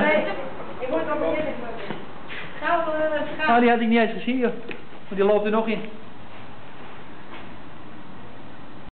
Nee, ik moet nog beginnen. Gauw, eh, gaan. Nou, die had ik niet eens gezien, joh. Maar die loopt er nog in.